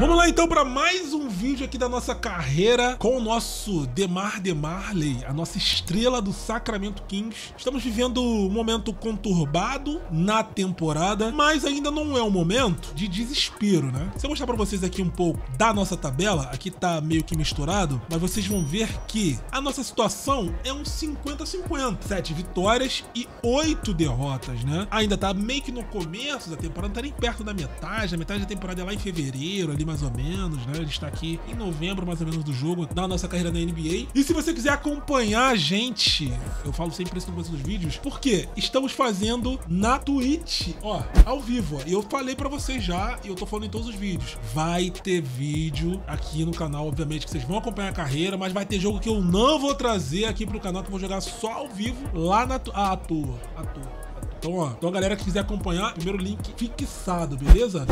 Vamos lá então para mais um vídeo aqui da nossa carreira com o nosso Demar Demarley, a nossa estrela do Sacramento Kings. Estamos vivendo um momento conturbado na temporada, mas ainda não é um momento de desespero, né? Se eu mostrar para vocês aqui um pouco da nossa tabela, aqui tá meio que misturado, mas vocês vão ver que a nossa situação é um 50-50. Sete vitórias e oito derrotas, né? Ainda tá meio que no começo da temporada, não tá nem perto da metade, a metade da temporada é lá em fevereiro, ali mais ou menos, né? Ele está aqui em novembro, mais ou menos, do jogo, da nossa carreira na NBA. E se você quiser acompanhar a gente, eu falo sempre isso no começo dos vídeos, porque estamos fazendo na Twitch, ó, ao vivo. E eu falei para vocês já, e eu tô falando em todos os vídeos. Vai ter vídeo aqui no canal, obviamente, que vocês vão acompanhar a carreira, mas vai ter jogo que eu não vou trazer aqui pro canal, que eu vou jogar só ao vivo lá na ah, à toa. À toa. Então, ó, então a galera que quiser acompanhar, primeiro link fixado, beleza?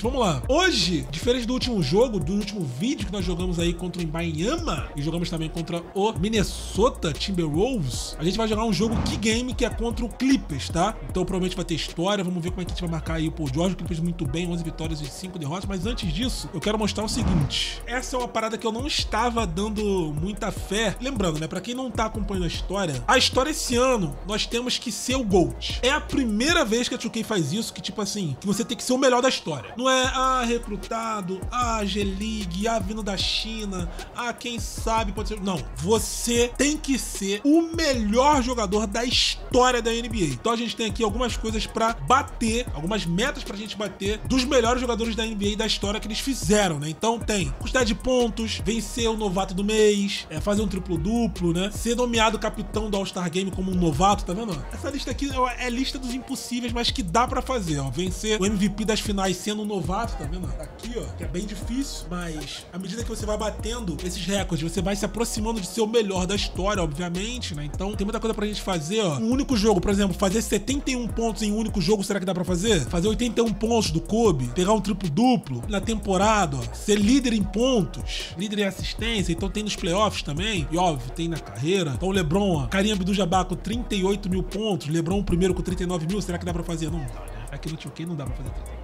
Seguinte, vamos lá. Hoje, diferente do último jogo, do último vídeo que nós jogamos aí contra o Imbaiama e jogamos também contra o Minnesota Timberwolves, a gente vai jogar um jogo key game que é contra o Clippers, tá? Então provavelmente vai ter história, vamos ver como é que a gente vai marcar aí o Paul George. O Clippers muito bem, 11 vitórias e 5 derrotas, mas antes disso, eu quero mostrar o seguinte. Essa é uma parada que eu não estava dando muita fé. Lembrando, né, pra quem não tá acompanhando a história, a história esse ano, nós temos que ser o GOAT. É a primeira vez que a 2K faz isso, que tipo assim, que você tem que ser o melhor da história. Não é, ah, recrutado, ah, G-League, ah, vindo da China, ah, quem sabe pode ser. Não, você tem que ser o melhor jogador da história da NBA. Então a gente tem aqui algumas coisas pra bater, algumas metas pra gente bater dos melhores jogadores da NBA da história que eles fizeram, né? Então tem quantidade de pontos, vencer o novato do mês, é, fazer um triplo-duplo, né? Ser nomeado capitão do All-Star Game como um novato, tá vendo? Essa lista aqui é lista dos impossíveis, mas que dá pra fazer, ó. Vencer o MVP das finais sendo um novato, tá vendo? Aqui, ó, que é bem difícil, mas à medida que você vai batendo esses recordes, você vai se aproximando de ser o melhor da história, obviamente, né? Então tem muita coisa pra gente fazer, ó. Um único jogo, por exemplo, fazer 71 pontos em um único jogo, será que dá pra fazer? Fazer 81 pontos do Kobe, pegar um triplo duplo na temporada, ó. Ser líder em pontos, líder em assistência, então tem nos playoffs também, e óbvio, tem na carreira. Então o LeBron, ó, Carinha Abdul-Jabbar com 38 mil pontos, LeBron primeiro com 39 mil, será que dá pra fazer? Não dá, né? Aqui no 2K não dá pra fazer 39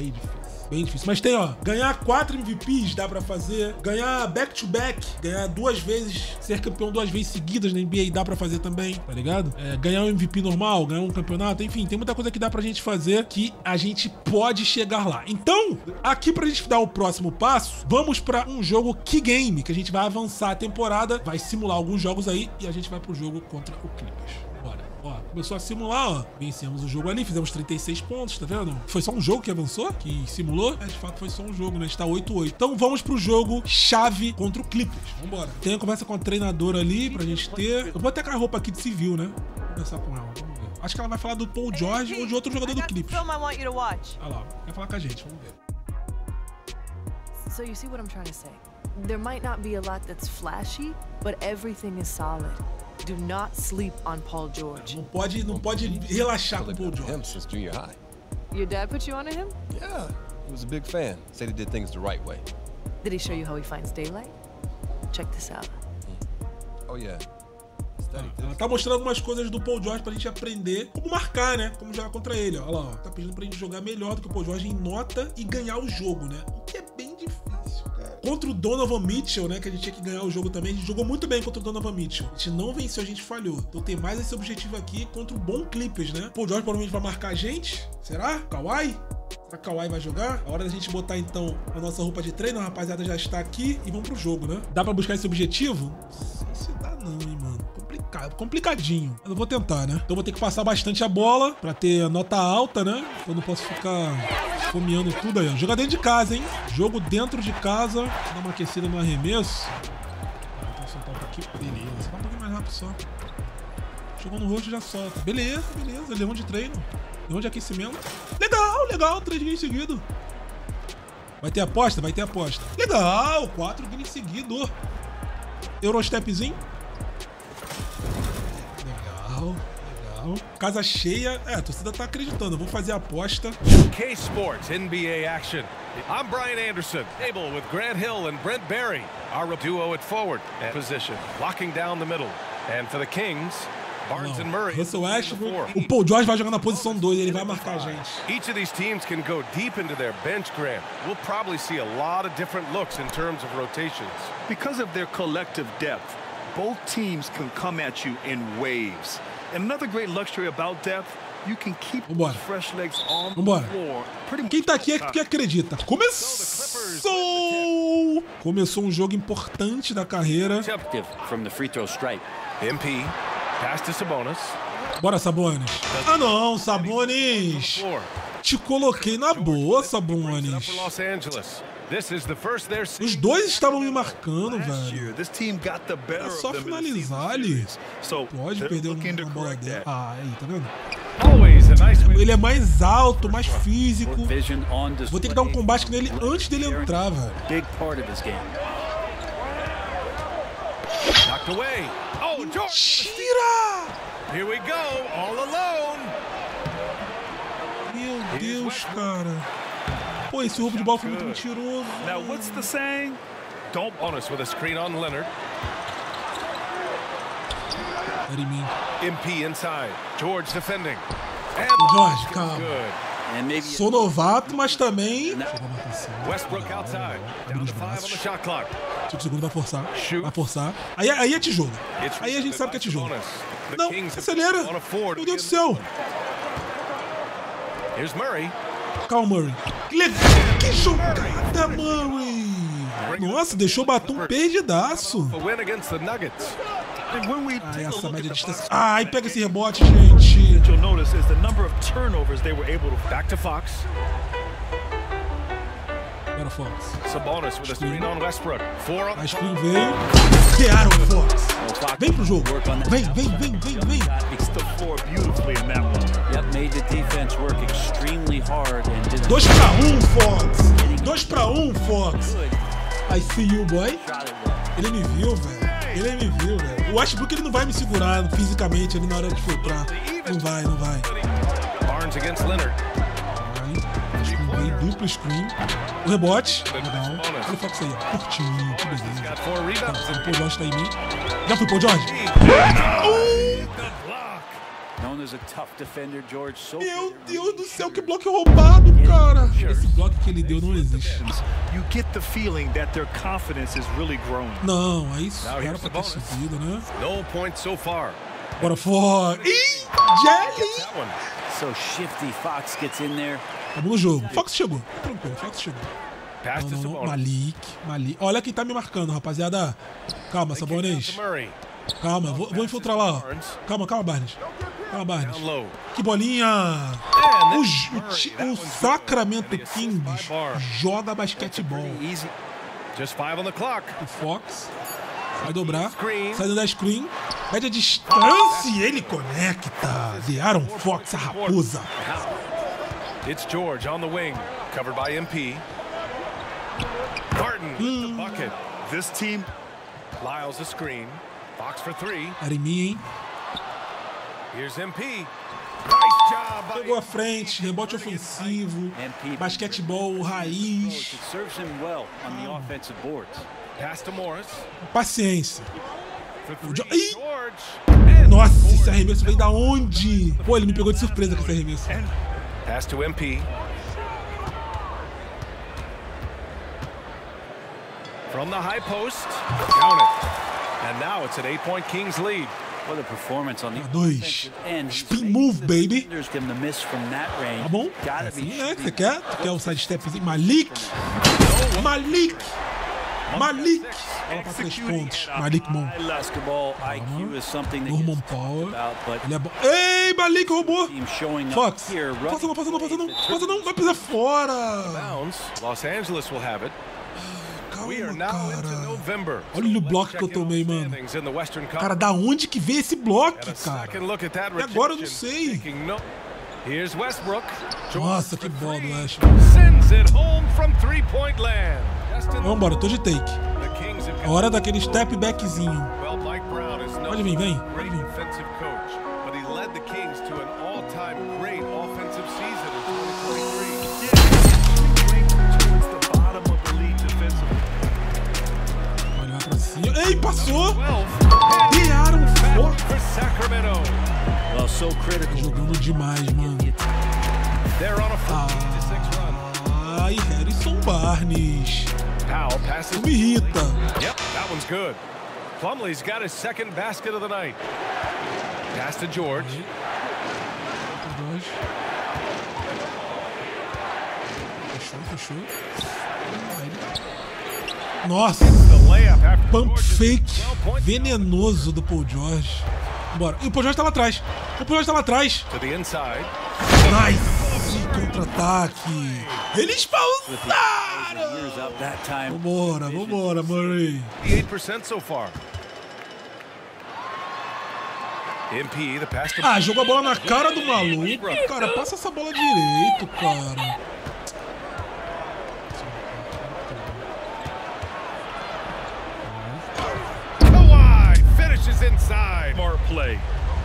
bem difícil. Bem difícil. Mas tem, ó, ganhar quatro MVPs dá pra fazer. Ganhar back-to-back, -back, ganhar duas vezes, ser campeão duas vezes seguidas na NBA dá pra fazer também, tá ligado? É, ganhar um MVP normal, ganhar um campeonato, enfim, tem muita coisa que dá pra gente fazer que a gente pode chegar lá. Então, aqui pra gente dar o próximo passo, vamos pra um jogo key game, que a gente vai avançar a temporada, vai simular alguns jogos aí e a gente vai pro jogo contra o Clippers. Começou a simular, ó. Vencemos o jogo ali, fizemos 36 pontos, tá vendo? Foi só um jogo que avançou? Que simulou? É, de fato foi só um jogo, né? Está 8-8. Então vamos pro jogo chave contra o Clippers. Vambora. Tem a conversa com a treinadora ali pra gente ter. Eu vou até com a roupa aqui de civil, né? Vou conversar com ela. Vamos ver. Acho que ela vai falar do Paul George ou de outro jogador do Clippers. Olha lá, vai falar com a gente, vamos ver. So you see what I'm trying to say? There might not be a lot that's flashy, but everything is solid. Do not sleep on Paul George. Não pode, não pode relaxar com o Paul George. Him since junior high. Your dad put you onto him? Yeah, he was a big fan. Said he did things the right way. Did he show you how he finds daylight? Check this out. Oh yeah. Ela tá mostrando algumas coisas do Paul George pra gente aprender como marcar, né? Como jogar contra ele. Olha lá, ó. Tá pedindo pra gente jogar melhor do que o Paul George em nota e ganhar o jogo, né? Contra o Donovan Mitchell, né? Que a gente tinha que ganhar o jogo também. A gente jogou muito bem contra o Donovan Mitchell. A gente não venceu, a gente falhou. Então tem mais esse objetivo aqui contra o bom Clippers, né? Paul George provavelmente vai marcar a gente. Será? Kawhi? Será que Kawhi vai jogar? A hora da gente botar então a nossa roupa de treino, a rapaziada já está aqui e vamos pro jogo, né? Dá pra buscar esse objetivo? Não sei se dá não, hein, mano. Complicadinho. Mas eu vou tentar, né? Então vou ter que passar bastante a bola pra ter nota alta, né? Eu não posso ficar fomeando tudo aí, ó. Joga dentro de casa, hein? Jogo dentro de casa. Dá uma aquecida no arremesso. Então soltar um pouquinho. Beleza, soltar um pouquinho mais rápido só. Jogou no rosto já solta. Beleza, beleza. Leão de treino. Leão de aquecimento. Legal, legal. Três games seguidos. Vai ter aposta? Vai ter aposta. Legal, quatro games seguidos. Eurostepzinho. Legal, legal. Casa cheia. É, a torcida tá acreditando. Eu vou fazer a aposta. K Sports NBA action. I'm Brian Anderson, able with Grant Hill and Brent Barry. Our duo at forward and position, locking down the middle. And for the Kings, Barnes and Murray. Russell Westbrook. O Paul George vai jogar na posição 2. Ele vai marcar a gente. Each of these teams can go deep into their bench, Grant. We'll probably see a lot of different looks in terms of rotations. Because of their collective depth, both teams can come at you in waves. And another great luxury about depth, you can keep Vambora. those fresh legs on the Vambora. floor. Pretty much Quem tá aqui é que acredita. Começou! Começou um jogo importante da carreira. Active from the free throw stripe. MP, pass to Sabonis. Bora, Sabonis. Ah, não, Sabonis. Te coloquei na boa, Sabonis. For Los Angeles. This is the first they're Os dois estavam me marcando, Last velho. year, this team got the better É só finalizar ali. Pode they're perder uma bola dela. that. Ah, aí, tá vendo? Always a nice way Ele é mais alto, mais físico. Vision on display. Vou ter que dar um combate nele antes dele entrar, velho. Big part of his game. knocked away. Oh, George. Tira! Here we go, all alone. Meu Deus, cara. Pô, esse roubo de bola foi muito mentiroso. Now, what's the saying? Don't Bonus with a screen on Leonard. Era em mim. MP inside. George defending. And the- calma. Good. And maybe Sou novato, mas também. Westbrook outside. Down to five on the shot clock. Tipo, segundo vai forçar. Shoot. Vai forçar. Aí, aí é tijolo. Aí a gente sabe que é tijolo. Não, acelera. Meu Deus do céu. Here's Murray. Calma, Murray. Que legal. Que jogada, Murray. Nossa, deixou o batom perdidaço. A win against the Nuggets. And when we Ai, take a essa média de distância. Ai, pega esse rebote, gente. what you'll notice is the number of turnovers they were able to Back to Fox. A screen on Westbrook. Four on A screen veio. Dearam, Fox. Vem pro jogo. Vem, vem, vem, vem, vem. Yep, made the defense work extremely hard and did a Dois pra um, Fox. Dois pra um, Fox. good I see you, boy. Ele me viu, velho. Ele me viu, velho. O Westbrook ele não vai me segurar fisicamente ali na hora de filtrar. Não vai, não vai. Barnes against Leonard. Veio, duplo screen. O rebote. Legal. Olha o Fox aí, ó. Curtinho, que beleza. Rebounds. O Paul George tá em mim. Já foi, Paul George. Good Meu Deus do céu, que bloco roubado, cara. Esse bloco que ele deu não existe. You get the feeling that their confidence is really growing. Não, aí isso Now era pra ter subido, né? No points so far. Bora fora. Ih, Jelly. So shifty. Fox gets in there. Tamo no jogo. Fox chegou. Tranquilo, Fox chegou. Não, não, não. Malik, Malik. Olha quem tá me marcando, rapaziada. Calma, Murray. Calma, vou, vou infiltrar lá. ó. Calma, calma, Barnes. Calma, Barnes. Que bolinha! O, that's J- o, o good. Sacramento Kings joga basquetebol. O Fox vai dobrar, saindo da screen, mede a distância e ele conecta. De Aaron Fox, a raposa. It's George on the wing, covered by MP. With the bucket. This team Lyles the screen. Fox for three. Era em mim, hein? Here's MP. Nice job by Pegou a frente, rebote ofensivo, basquetebol raiz. Paciência. Ih! Nossa, esse arremesso veio da onde? Pô, ele me pegou de surpresa com esse arremesso. Pass to MP. From the high post. Count it. And now it's an eight-point Kings lead. What a performance on the Dois. offensive end. He's Spin made move, baby. Tá bom? É assim, né? Que você quer? Tu quer o sidestepzinho? Malik! Malik! Malik. Bola pra três pontos. Malik something that Norman but Ele é bom. Ei, Malik roubou. Fox. Passa não, passa não, passa não. Passa não, vai pisar fora. Los Angeles will have it. We are Calma, now into cara. Olha o bloco que eu tomei, mano. Cara, da onde que veio esse bloco, cara? E agora eu não sei. Nossa, que bola do. Westbrook. Vambora, tô de take. É hora daquele step backzinho. Pode vir, vem. Passou! 12 E Aaron Fox. for Sacramento. Well, so critical. Jogando demais, mano. They're on a 14-6 run. Ai, Harrison Barnes. Tu me irrita. Yep, that one's good. Plumlee's got his second basket of the night. Pass to George. Dois. Fechou, fechou. Nossa, pump fake 12 points. venenoso do Paul George. Bora. E o Paul George tá lá atrás. O Paul George tá lá atrás. Nice! Contra-ataque. Eles pausaram! Vambora, vambora, Murray. 58% so far. MP, the pass to Ah, jogou a bola na cara do maluco. Cara, passa essa bola direito, cara. Play.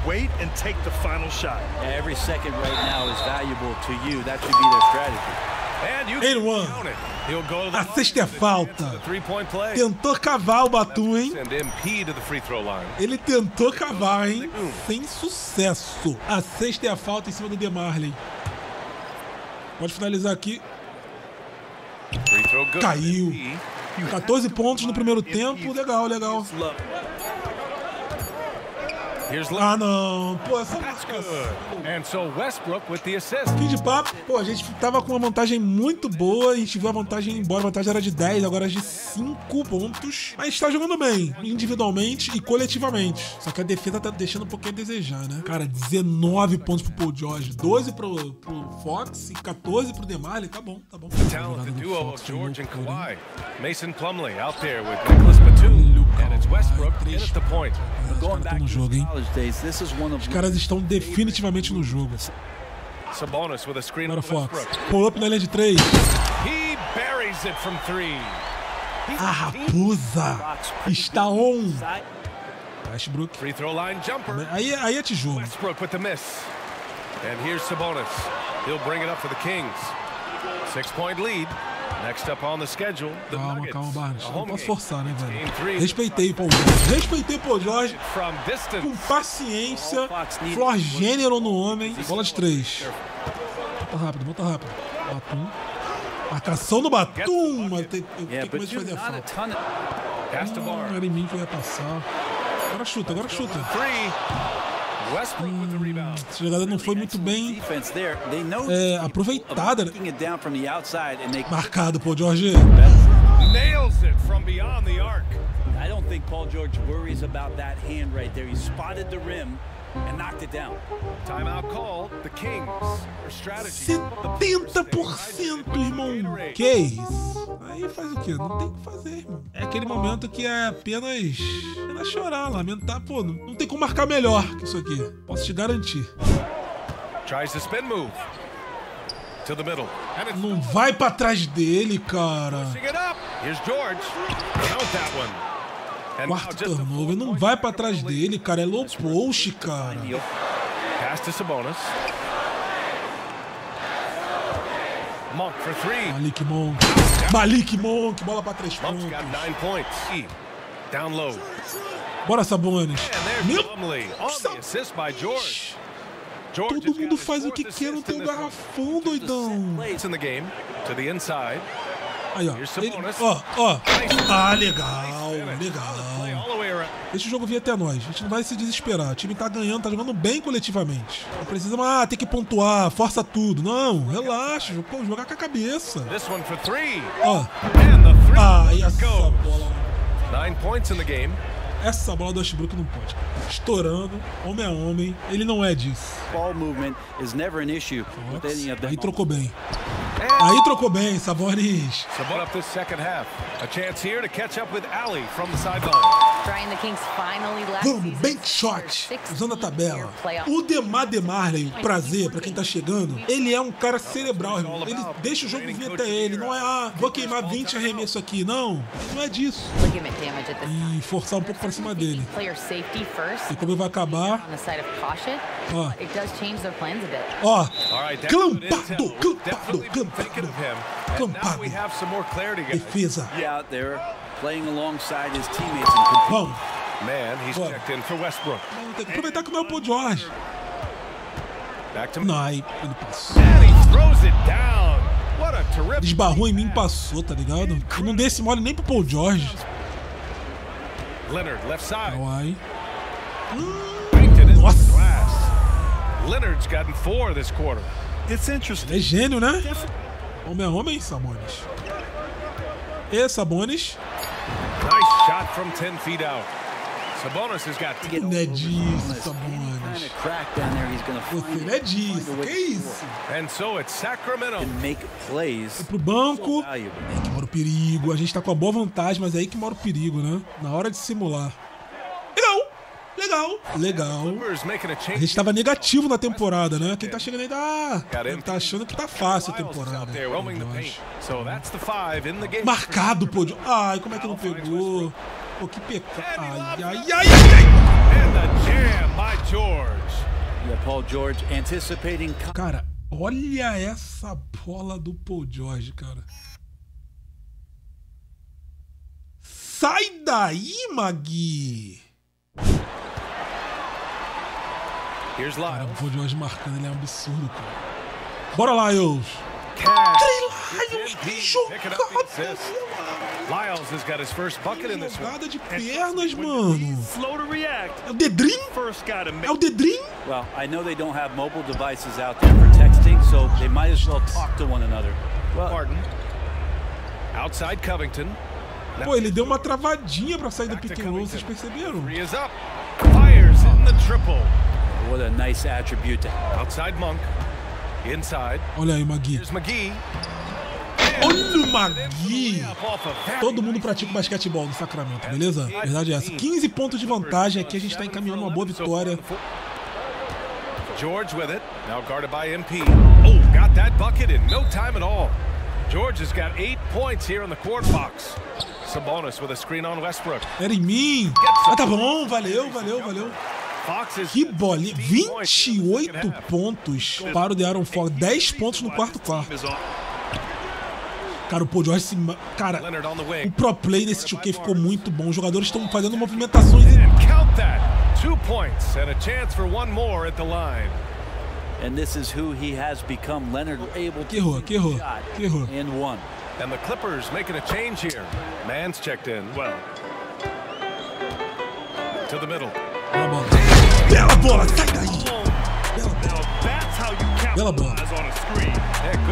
Wait and take the final shot. Yeah, every second right now is valuable to you. That should be their strategy. And you A é falta. Tentou cavar o Batum, hein? Ele tentou cavar, hein? Sem sucesso. A sexta é a falta em cima do DeMarley. Pode finalizar aqui. Caiu. MP. 14 pontos no primeiro tempo. Legal, legal. Here's Ah, não. Pô, essa. And so Westbrook with the assist. Fim de papo. Pô, a gente tava com uma vantagem muito boa. A gente viu a vantagem, embora a vantagem era de 10, agora é de 5 pontos. Mas tá jogando bem, individualmente e coletivamente. Só que a defesa tá deixando um pouquinho a desejar, né? Cara, 19 pontos pro Paul George, 12 pro, pro Fox e 14 pro DeMarley. Tá bom, tá bom. Talented duo Fox of George and? Kawhi. Mason Plumlee out there with Nicholas Batum. Point. Caras back estão no jogo, hein? Os caras estão definitivamente no jogo. Sabonis with a screen Agora Fox. Pull up na linha de 3. He buries it from three. A raposa está on. Westbrook. Free throw line jumper. Aí, aí é tijolo. Westbrook with the miss. And here's Sabonis. He'll bring it up for the Kings. Six-point lead. Next up on the schedule, the Calma, Nuggets. calma, Barnes. Não posso forçar, né, velho? Respeitei Paul George. Respeitei Paul George. Com paciência. Flor gênero no homem. Bola de três. Bota rápido, bota rápido. Batum. Marcação no Batum. Mas tem, eu Yeah, fiquei com medo de fazer a falta. Barnes. era em mim que eu ia passar. Agora chuta, agora chuta. Rebound. Essa jogada não foi muito bem é, aproveitada. they Marcado, Paul George. Nails it from beyond the arc. I don't think Paul George worries about that hand right there. He spotted the rim and knocked it down. Timeout call. The Kings. Their strategy. the 70%, irmão. Que isso? Aí faz o quê? Não tem o que fazer, irmão. É aquele momento que é apenas, apenas chorar, lamentar. Pô, não, não tem como marcar melhor que isso aqui. Posso te garantir. Tries the spin move. To the middle. And it's Não vai pra trás dele, cara. Here's George. Count that one. Quarto turnover. Não vai pra trás dele, cara. É low post, cara. Malik Monk. Malik Monk. Bola pra três pontos. Bora, Sabonis. Meu Todo mundo faz o que quer no teu garrafão, doidão. Aí, ó. Ele-. Ó, ó. Ah, legal, legal. O jogo vir até nós. A gente não vai se desesperar. O time tá ganhando, tá jogando bem coletivamente. Não precisa, ah, tem que pontuar, força tudo. Não, relaxa. pô, jogar com a cabeça. Ó, the Ai, essa bola. Nine points in the game. Essa bola do Westbrook não pode. Estourando, homem a homem. Ele não é disso. Ball movement is never an issue with any of them. Aí trocou bem. Aí trocou bem, Sabonis. Sabon up this second half. A chance here to catch up with Ali from the sideline. Vamos, bank shot, usando a tabela. 16-year playoff O Demar Demarley, prazer, pra quem tá chegando, ele é um cara cerebral, irmão. Ele deixa o jogo vir até ele. Não é, ah, vou queimar 20 arremessos aqui. Não, não é disso. E forçar um pouco pra cima dele. E como ele vai acabar. Ó. Ó, clampado, clampado, clampado, clampado. Defesa. Playing alongside his teammates and competing. Vamos. Man, he's checked in for Westbrook. Tem que aproveitar que não é o Paul George. Back to Não, aí ele passou. And he throws it down. What a terrific. Esbarrou em mim e passou, tá ligado? Eu não dei esse mole nem pro Paul George. Leonard, left side. Nossa. Leonard's gotten four this quarter. It's interesting. É gênio, né? Homem a homem, Sabonis. E Sabonis. Nice shot from 10 feet out. Sabonis has got Get Não é over disso, Sabonis. Any kind Sabonis. of crack down there, he's gonna Você find não é it, disso. find a way Que to isso? And so it's Sacramento. And make plays. Pro banco. É que mora o perigo. A gente tá com a boa vantagem, mas é aí que mora o perigo, né? Na hora de simular. Legal! Legal! A gente tava negativo na temporada, né? Quem tá chegando aí tá. Ele tá achando que tá fácil a temporada. Marcado, pô. Ai, como é que não pegou? Pô, que pecado. Ai, ai, ai, ai, Cara, olha essa bola do Paul George, cara. Sai daí, Magui! Here's Cara, Lyles. o Paul George marcando, ele é um absurdo, cara. Bora, Lyles! Lyles, the has got his first bucket in this one. Jogada de pernas, mano! Slow to react. É o got to É o Dedrim? Well, I know they don't have mobile devices out there for texting, so they might as well talk to one another. Well, Martin. Outside Covington. Pô, ele deu uma travadinha pra sair do pick and roll, vocês perceberam? Three is up. Fires in the triple. What a nice attribute Outside Monk. Inside. Olha aí, Magui. Here's McGee. Olha o Magui! Todo mundo pratica basquetebol no Sacramento, beleza? Verdade é essa. 15 pontos de vantagem aqui, a gente tá encaminhando uma boa vitória. George with it. Now guarded by MP. Oh, got that bucket in no time at all. George has got eight points here in the quart box. Sabonis with a screen on Westbrook. Era em mim. Ah, tá bom, valeu, valeu, valeu. Que bolinha. 28 pontos para o De'Aaron Fox. 10 pontos no quarto quarto. Cara, o Paul George se... Cara, o pro play nesse 2K ficou muito bom. Os jogadores estão fazendo movimentações... Two points and a chance for one more at the line. And this is who he has become. Leonard able Que to errou, que errou, que errou. and one. And the Clippers making a change here. Man's checked in. Well, To the middle. Bela bola, sai daí. Bela bola.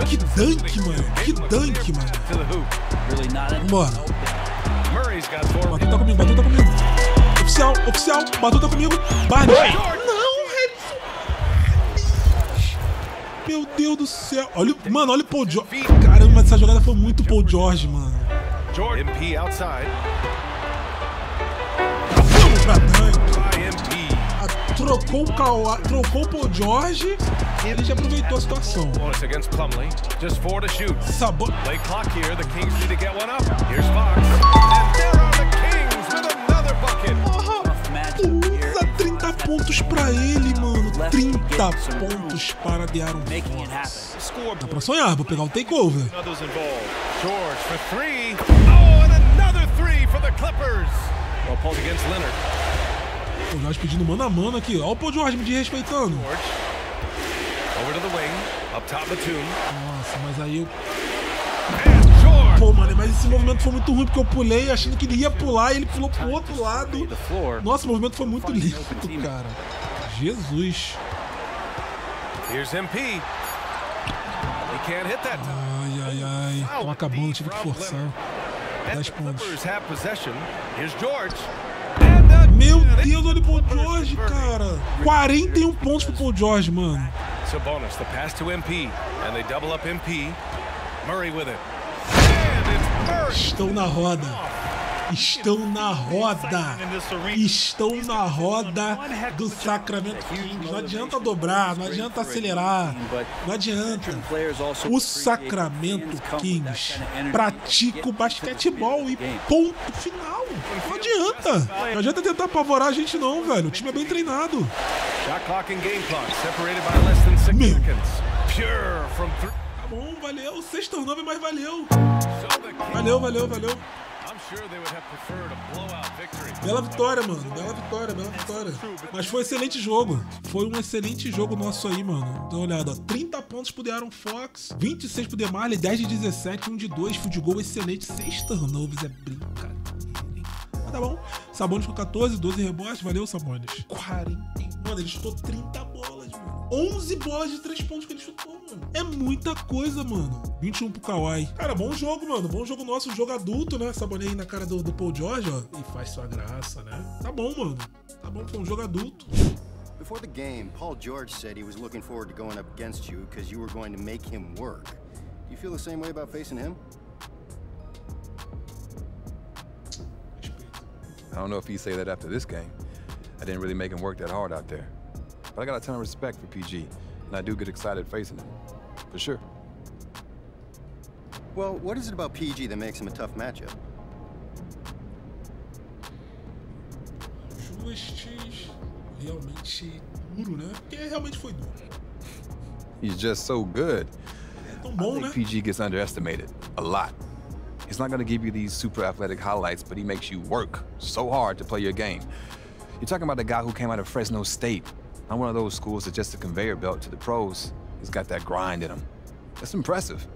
Que dunk, mano. Que dunk, mano. Vambora. Batuta comigo, batuta comigo. Oficial, oficial, batuta comigo. Barney. Não, Redson. Meu Deus do céu. Olha, mano, olha o Paul George. Caramba, essa jogada foi muito Paul George, mano. MP outside. Trocou o Kawhi, trocou o Paul George. Ele já aproveitou a situação. Bonus against Plumlee. Just four to shoot. Sabo... Play clock here. The Kings need to get one up. Here's Fox. And there are the Kings with another bucket. tough matchup here. Usa 30 pontos pra ele, mano. 30 pontos para Making it Fox. Dá pra sonhar, vou pegar o takeover. George for three. Oh, and another three for the Clippers. Well, Paul Against Leonard. Paul George pedindo mano a mano aqui. Olha o Paul George me desrespeitando. Nossa, mas aí eu. Pô, mano, mas esse movimento foi muito ruim porque eu pulei achando que ele ia pular e ele pulou pro outro lado. Nossa, o movimento foi muito lindo, cara. Jesus. Here's MP. Ai, ai, ai. Tão acabando, tive que forçar. And 10 the pontos. Here's George. Meu Deus, olha o Paul George, cara. 41 pontos pro Paul George, mano. Sabonis, the pass to MP, and they double up MP. Murray with it. Estão na roda. Estão na roda. Estão na roda do Sacramento Kings. Não adianta dobrar, não adianta acelerar. Não adianta. O Sacramento Kings pratica o basquetebol e ponto final. Não adianta. Não adianta tentar apavorar a gente não, velho. O time é bem treinado. Meu. Tá bom, valeu. Seis turnover, mas valeu. Valeu, valeu, valeu. Bela vitória, mano. Bela vitória, bela vitória. Mas foi um excelente jogo. Foi um excelente jogo nosso aí, mano. Dá uma olhada. ó. 30 pontos pro De'Aaron Fox, 26 pro DeMarley, 10 de 17, 1 de 2, field goal excelente, 6 turnovers. É brincadeira, hein? Mas tá bom. Sabonis com 14, 12 rebotes. Valeu, Sabonis. 40. Mano, ele chutou 30 bolas. 11 bolas de 3 pontos que ele chutou, mano. É muita coisa, mano. 21 pro Kawhi. Cara, bom jogo, mano. Bom jogo nosso, um jogo adulto, né? Saboneio aí na cara do, do Paul George, ó. E faz sua graça, né? Tá bom, mano. Tá bom, foi um jogo adulto. Before the game, Paul George said he was looking forward to going up against you because you were going to make him work. Do you feel the same way about facing him? I don't know if he'd say that after this game. I didn't really make him work that hard out there. But I got a ton of respect for PG, and I do get excited facing him. For sure. Well, what is it about PG that makes him a tough matchup? Justes, realmente duro, né? Porque realmente foi duro. He's just so good. É tão I think né? PG gets underestimated a lot. He's not going to give you these super athletic highlights, but he makes you work so hard to play your game. You're talking about the guy who came out of Fresno State, not one of those schools that's just a conveyor belt to the pros. He's got that grind in him. That's impressive.